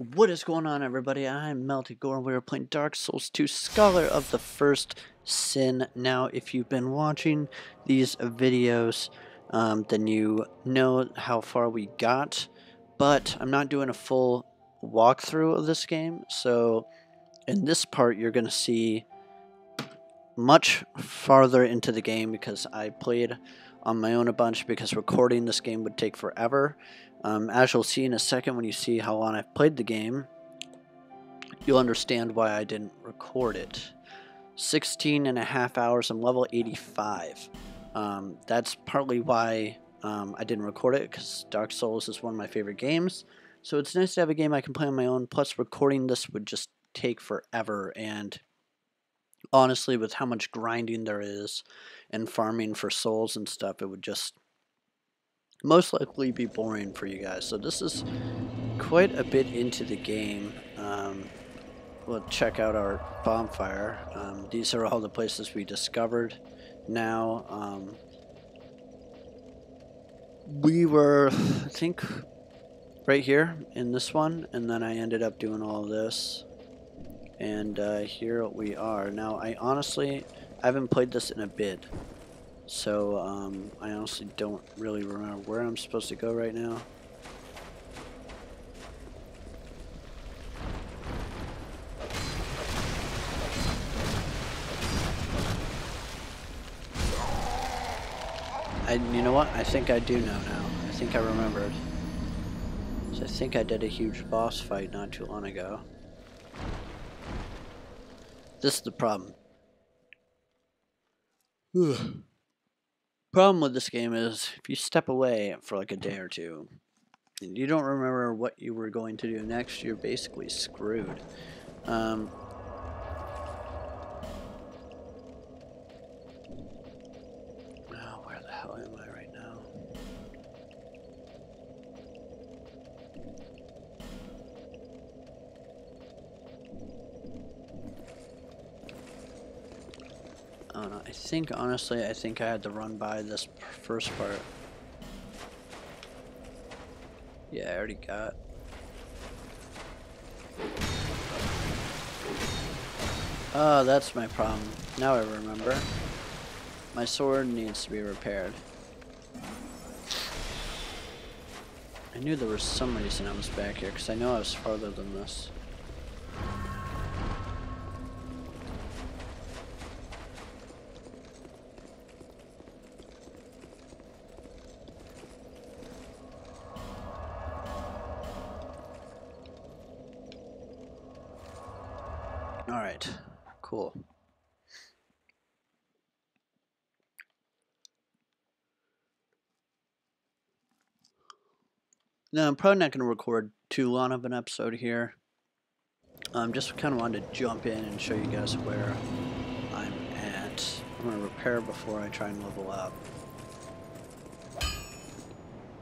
What is going on everybody? I'm MeltedGore. and We are playing Dark Souls 2 Scholar of the First Sin. Now if you've been watching these videos um, then you know how far we got but I'm not doing a full walkthrough of this game so in this part you're going to see much farther into the game because I played on my own a bunch because recording this game would take forever um, as you'll see in a second when you see how long I've played the game, you'll understand why I didn't record it. 16 and a half hours, I'm level 85. Um, that's partly why um, I didn't record it, because Dark Souls is one of my favorite games. So it's nice to have a game I can play on my own, plus recording this would just take forever, and honestly, with how much grinding there is and farming for souls and stuff, it would just most likely be boring for you guys. So this is quite a bit into the game. Um, we'll check out our bonfire. Um, these are all the places we discovered now. Um, we were, I think, right here in this one, and then I ended up doing all this. And uh, here we are. Now, I honestly, I haven't played this in a bit. So, um, I honestly don't really remember where I'm supposed to go right now. I, you know what? I think I do know now. I think I remembered. So I think I did a huge boss fight not too long ago. This is the problem. Problem with this game is if you step away for like a day or two and you don't remember what you were going to do next, you're basically screwed. Um, I don't know. I think, honestly, I think I had to run by this first part. Yeah, I already got. Oh, that's my problem. Now I remember. My sword needs to be repaired. I knew there was some reason I was back here, because I know I was farther than this. Alright, cool. Now, I'm probably not going to record too long of an episode here. I um, just kind of wanted to jump in and show you guys where I'm at. I'm going to repair before I try and level up.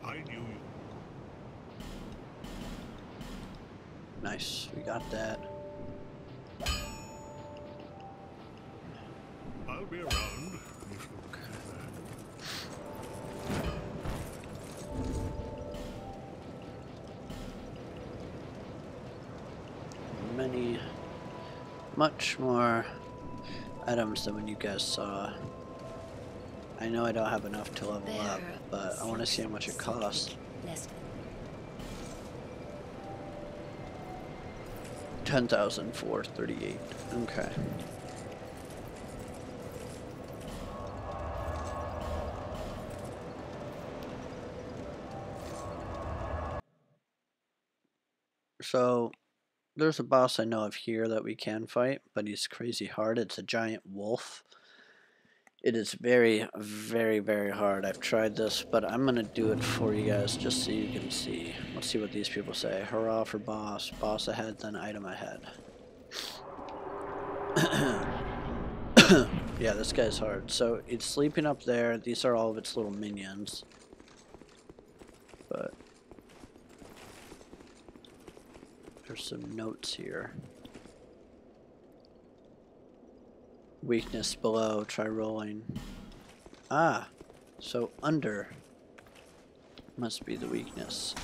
I knew you. Nice, we got that. Many, much more items than when you guys saw. I know I don't have enough to level up, but I want to see how much it costs. Ten thousand four thirty-eight. Okay. So, there's a boss I know of here that we can fight, but he's crazy hard. It's a giant wolf. It is very, very, very hard. I've tried this, but I'm going to do it for you guys just so you can see. Let's see what these people say. Hurrah for boss. Boss ahead, then item ahead. yeah, this guy's hard. So, it's sleeping up there. These are all of its little minions. But There's some notes here. Weakness below, try rolling. Ah, so under must be the weakness.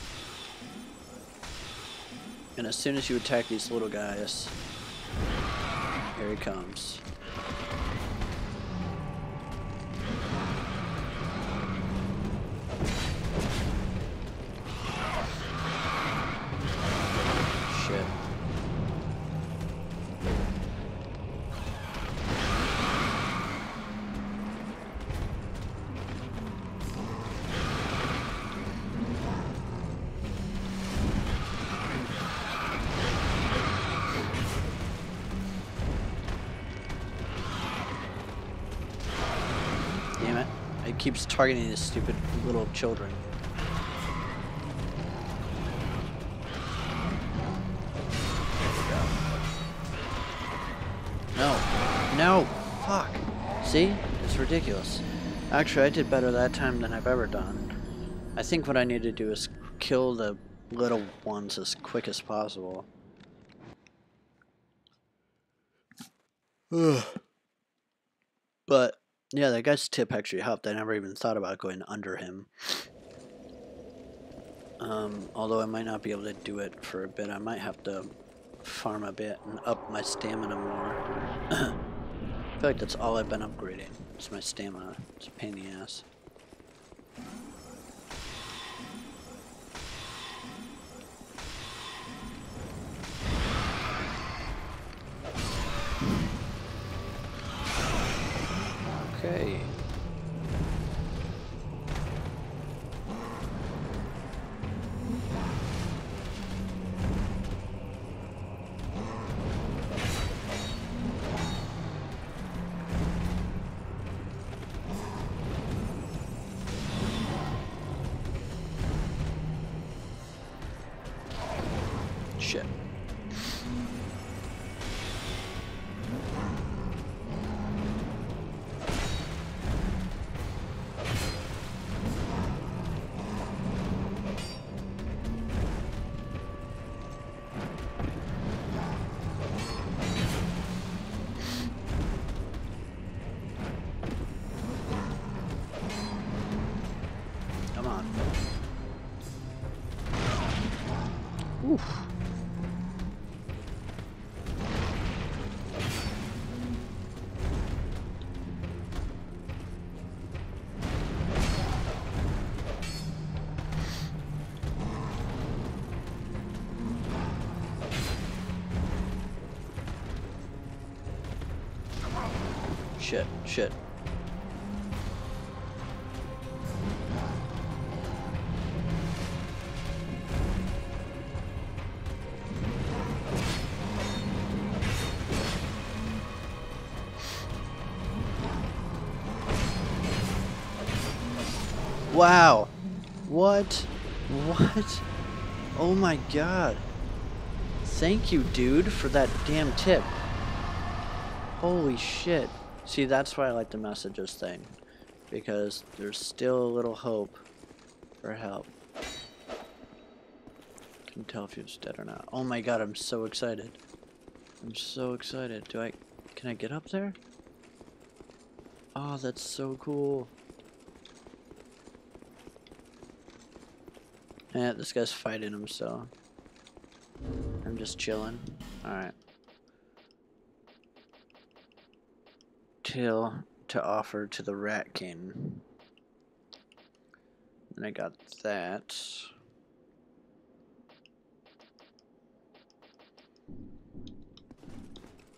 And as soon as you attack these little guys, here he comes. It. Keeps targeting these stupid little children. No. No! Fuck. See? It's ridiculous. Actually, I did better that time than I've ever done. I think what I need to do is kill the little ones as quick as possible. but, yeah, that guy's tip actually helped. I never even thought about going under him. Um, although I might not be able to do it for a bit. I might have to farm a bit and up my stamina more. I feel like that's all I've been upgrading. It's my stamina. It's a pain in the ass. Okay. Oof. Shit, shit. What? Oh my god. Thank you, dude, for that damn tip. Holy shit. See, that's why I like the messages thing. Because there's still a little hope for help. Can tell if he's dead or not. Oh my god, I'm so excited. I'm so excited. Do I... Can I get up there? Oh, that's so cool. Yeah, this guy's fighting him, so... I'm just chilling. Alright. Till to offer to the Rat King. And I got that.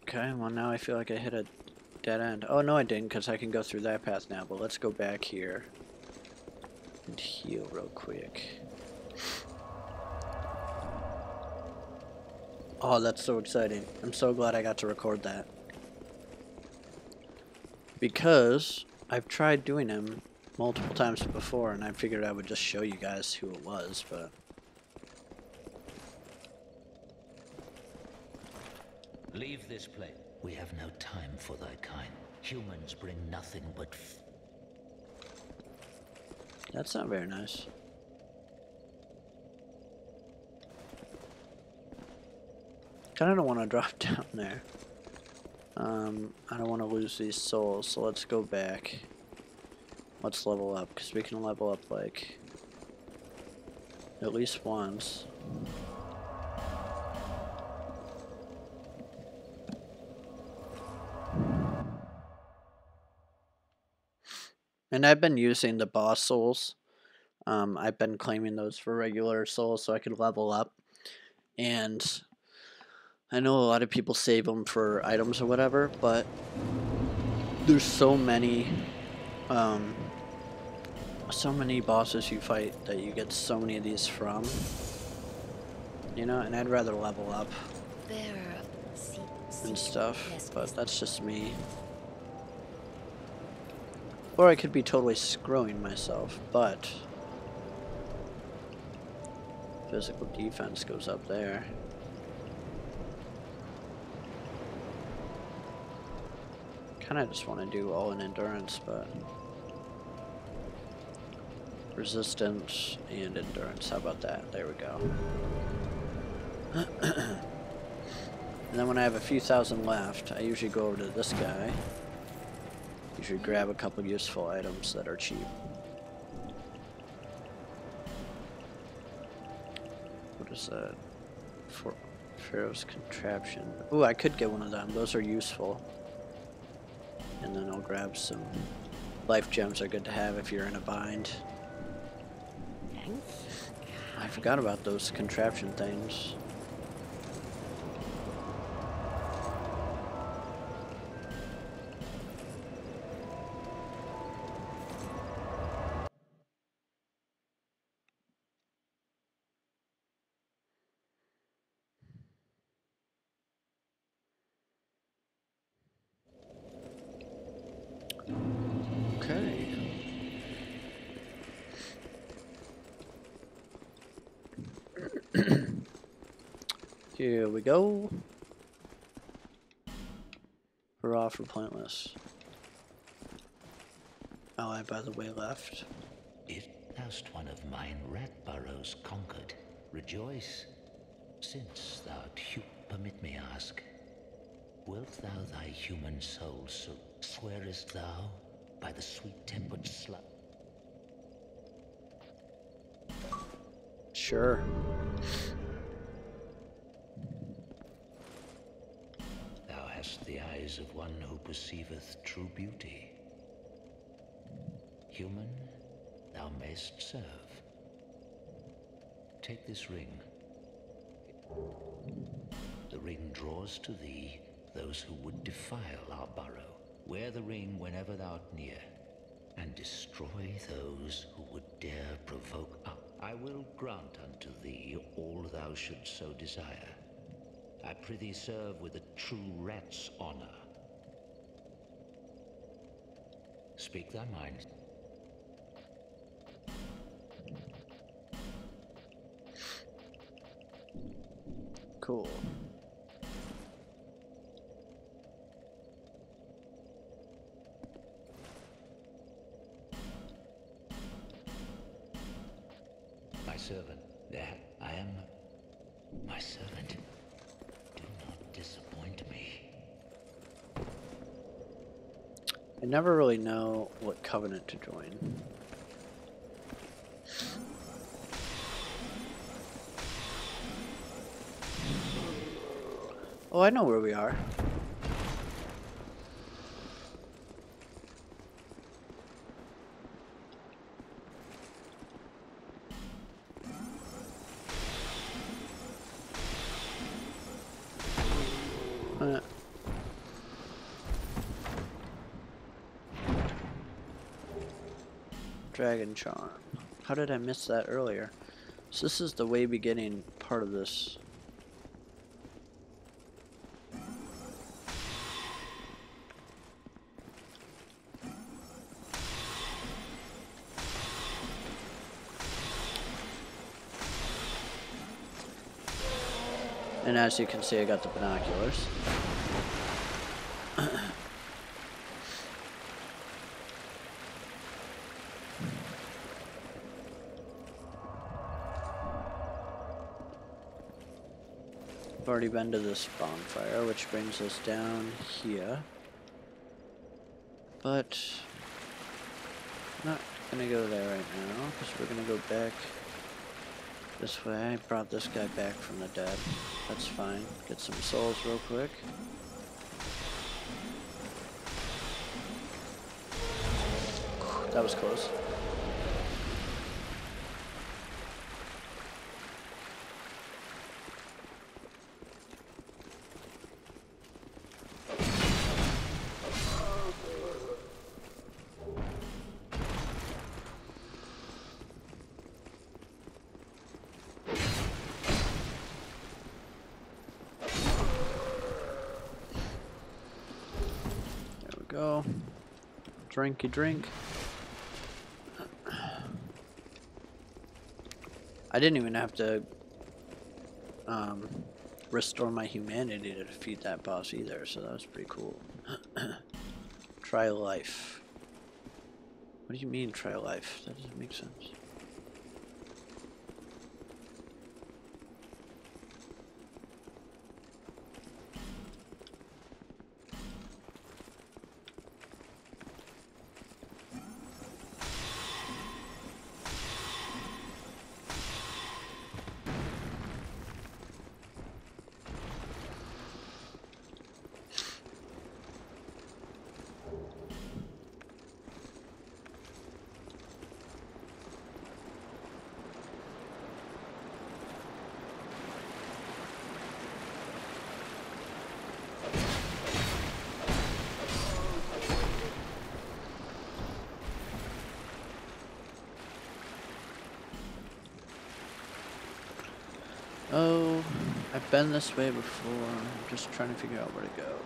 Okay, well now I feel like I hit a dead end. Oh no I didn't because I can go through that path now, but let's go back here and heal real quick. Oh, that's so exciting. I'm so glad I got to record that. Because I've tried doing them multiple times before and I figured I would just show you guys who it was, but... Leave this place. We have no time for thy kind. Humans bring nothing but f- That's not very nice. kind of don't want to drop down there. Um, I don't want to lose these souls, so let's go back. Let's level up, because we can level up, like, at least once. And I've been using the boss souls. Um, I've been claiming those for regular souls so I could level up. And I know a lot of people save them for items or whatever, but there's so many, um, so many bosses you fight that you get so many of these from. You know, and I'd rather level up and stuff, but that's just me. Or I could be totally screwing myself, but physical defense goes up there. Kinda just want to do all in endurance, but resistance and endurance. How about that? There we go. and then when I have a few thousand left, I usually go over to this guy. Usually grab a couple useful items that are cheap. What is that? For Pharros' contraption. Ooh, I could get one of them. Those are useful. And then I'll grab some life gems are good to have if you're in a bind. I forgot about those contraption things. Here we go. Hurrah for pointless. Oh, I by the way left. If thou'st one of mine rat burrows conquered, rejoice, since thou'rt hu permit me ask. Wilt thou thy human soul so swearest thou by the sweet-tempered slut? Sure. Eyes of one who perceiveth true beauty. Human, thou mayst serve. Take this ring. The ring draws to thee those who would defile our burrow. Wear the ring whenever thou'rt near, and destroy those who would dare provoke up. I will grant unto thee all thou shouldst so desire. I prithee serve with a true rat's honor. Speak thy mind. Cool. My servant, there, I am my servant. I never really know what covenant to join. Oh, I know where we are. Dragon Charm. How did I miss that earlier? So this is the way beginning part of this. And as you can see, I got the binoculars. Already been to this bonfire, which brings us down here. But, I'm not gonna go there right now, because we're gonna go back this way. I brought this guy back from the dead. That's fine. Get some souls real quick. That was close. There we go. Drinky drink. I didn't even have to um, restore my humanity to defeat that boss either, so that was pretty cool. try life. What do you mean try life? That doesn't make sense. Oh, I've been this way before. I'm just trying to figure out where to go.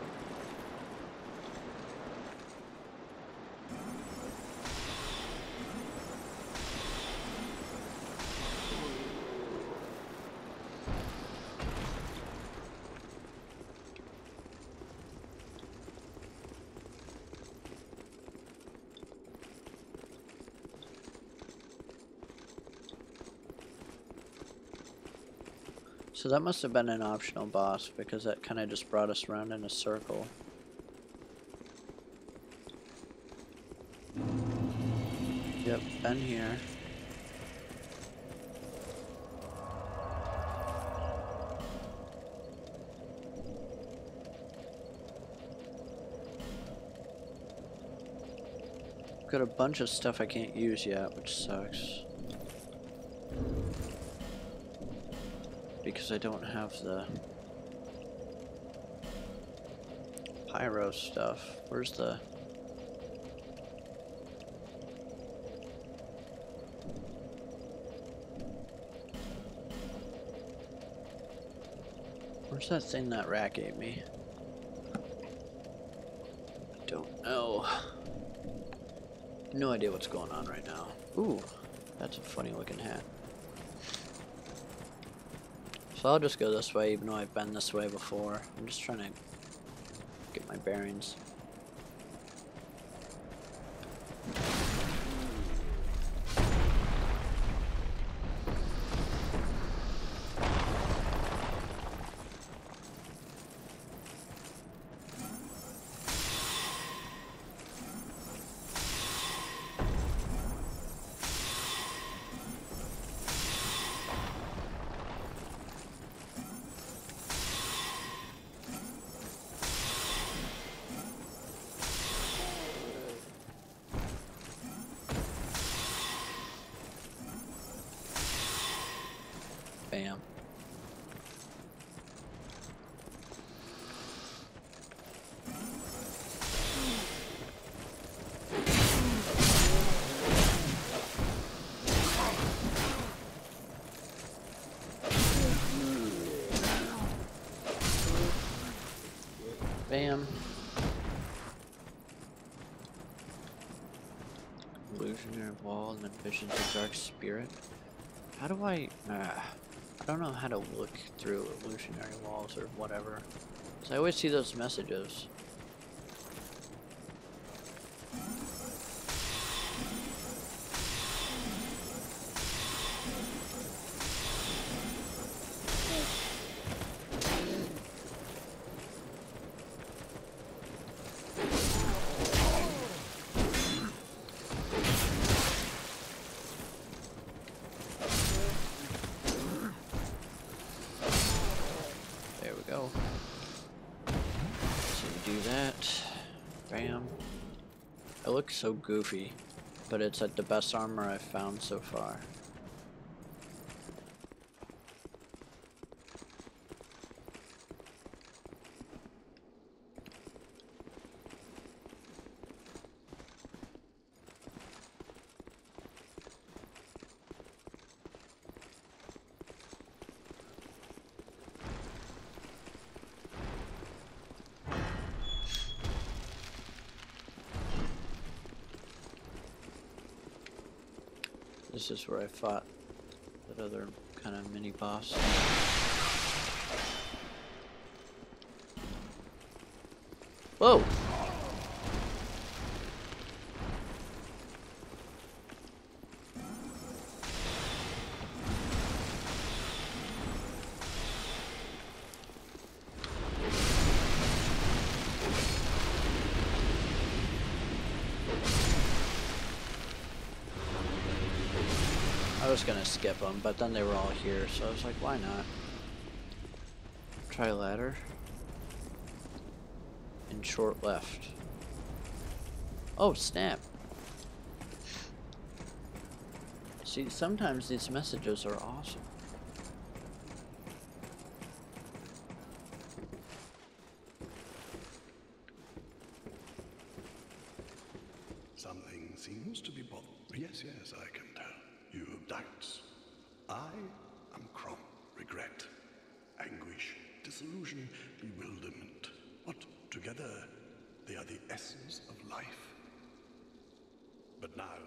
So that must have been an optional boss because that kind of just brought us around in a circle. Yep, been here. Got a bunch of stuff I can't use yet, which sucks. Because I don't have the pyro stuff. Where's the Where's that thing that rack ate me? I don't know. No idea what's going on right now. Ooh, that's a funny looking hat. So I'll just go this way even though I've been this way before. I'm just trying to get my bearings. Bam. Bam. Illusionary wall and visions of dark spirit. How do I... Uh, I don't know how to look through illusionary walls or whatever. So I always see those messages. So goofy. but it's like the best armor I've found so far. This is where I fought that other kind of mini boss. Whoa! Was gonna skip them, but then they were all here, so I was like, why not? Try ladder. And short left. Oh, snap. See, sometimes these messages are awesome. Something seems to be bothering. Yes, yes, I can doubts. I am Crom. Regret, anguish, disillusion, bewilderment. But together, they are the essence of life. But now,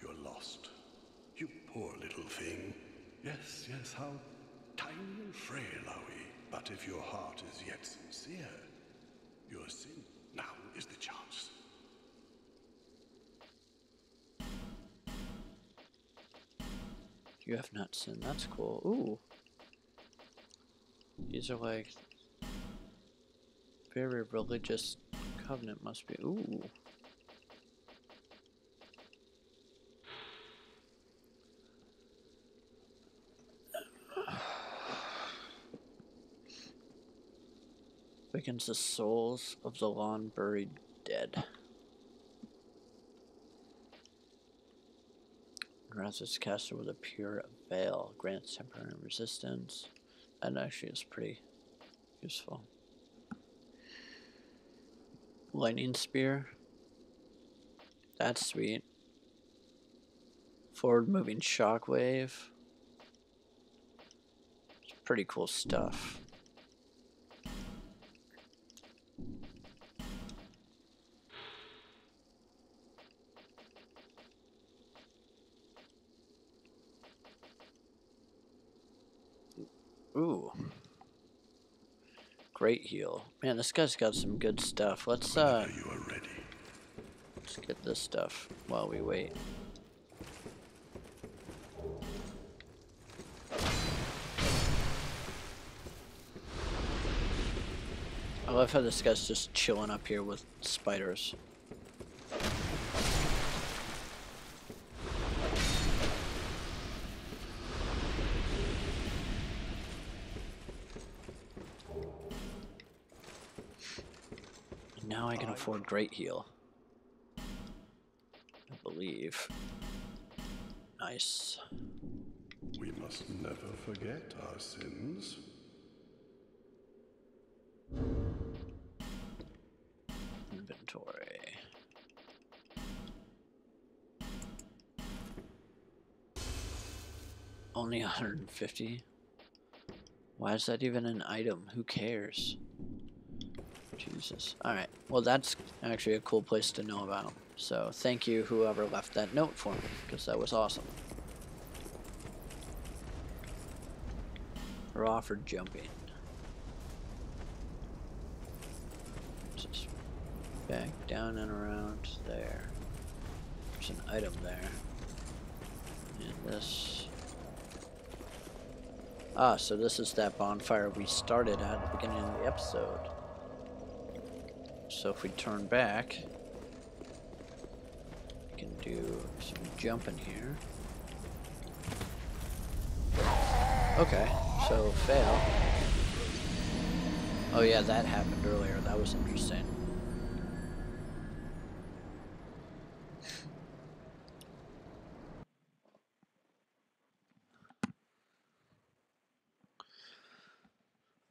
you're lost. You poor little thing. Yes, yes, how tiny and frail are we. But if your heart is yet sincere, your sin now is the chance. You have not sinned. That's cool. Ooh. These are like very religious covenant must be. Ooh. Awakens the souls of the long buried dead. Grants its caster with a pure veil. Grants temporary resistance. That actually is pretty useful. Lightning spear. That's sweet. Forward moving shockwave. It's pretty cool stuff. Ooh. Great heal. Man, this guy's got some good stuff. Let's uh Whenever you are ready. let's get this stuff while we wait. I love how this guy's just chilling up here with spiders. And now I can afford Great Heal. I believe. Nice. We must never forget our sins. Inventory. Only 150? Why is that even an item? Who cares? Jesus. Alright, well that's actually a cool place to know about. So thank you whoever left that note for me, because that was awesome. Raw for jumping. Just back down and around there. There's an item there. And this. Ah, so this is that bonfire we started at the beginning of the episode. So if we turn back, we can do some jumping here. Okay, so fail. Oh yeah, that happened earlier. That was interesting.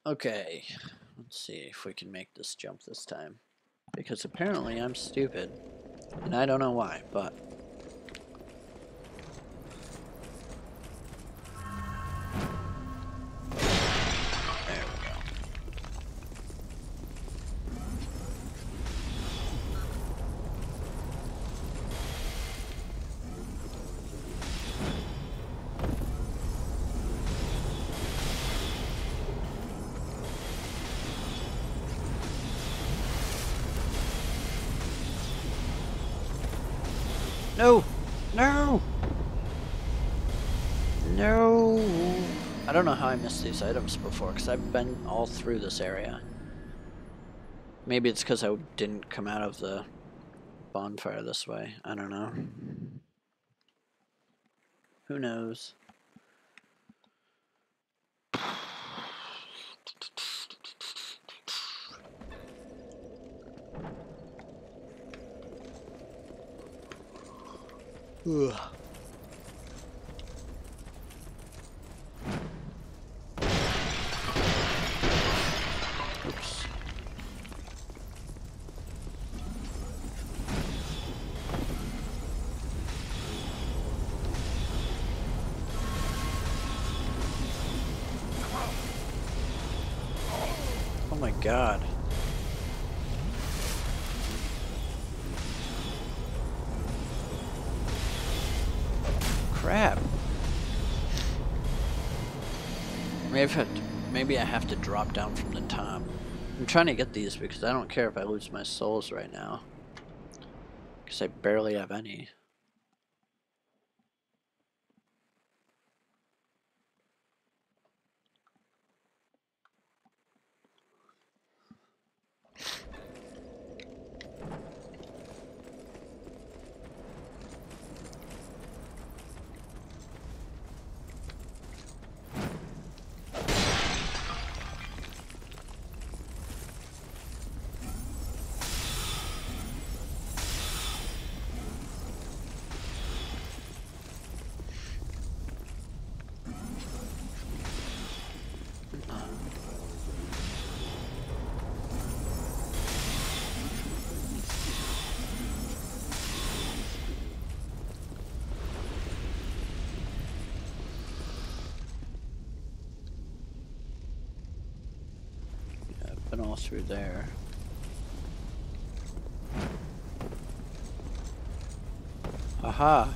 Okay, let's see if we can make this jump this time. Because apparently I'm stupid. And I don't know why, but... missed these items before, because I've been all through this area. Maybe it's because I didn't come out of the bonfire this way. I don't know. Who knows? Ugh. God. Crap. Maybe I, have to, maybe I have to drop down from the top. I'm trying to get these because I don't care if I lose my souls right now. Because I barely have any. All through there. Aha!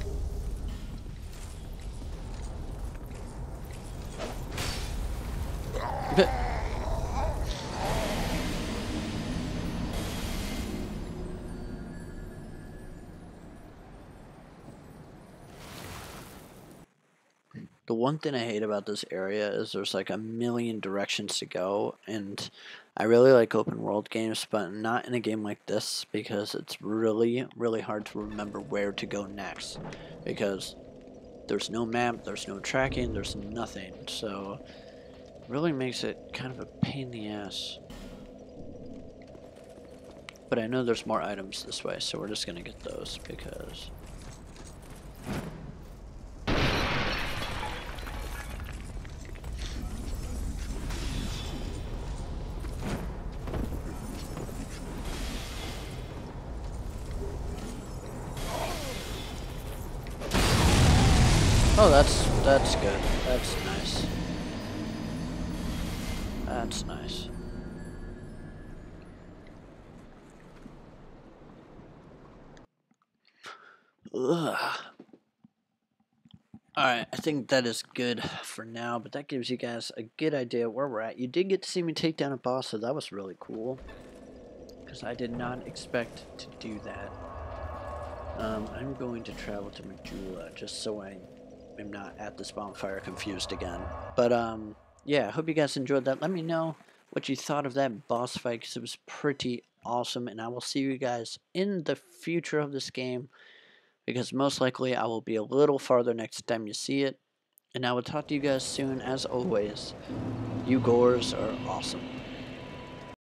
The one thing I hate about this area is there's like a million directions to go, and I really like open world games, but not in a game like this because it's really, really hard to remember where to go next. Because there's no map, there's no tracking, there's nothing, so it really makes it kind of a pain in the ass. But I know there's more items this way, so we're just gonna get those because. Oh, that's that's good. That's nice. That's nice. Ugh. Alright, I think that is good for now, but that gives you guys a good idea where we're at. You did get to see me take down a boss, so that was really cool. Because I did not expect to do that. Um, I'm going to travel to Majula, just so I am not at this bonfire confused again. But, um, yeah, I hope you guys enjoyed that. Let me know what you thought of that boss fight, because it was pretty awesome, and I will see you guys in the future of this game because most likely I will be a little farther next time you see it. And I will talk to you guys soon. As always, you Gores are awesome.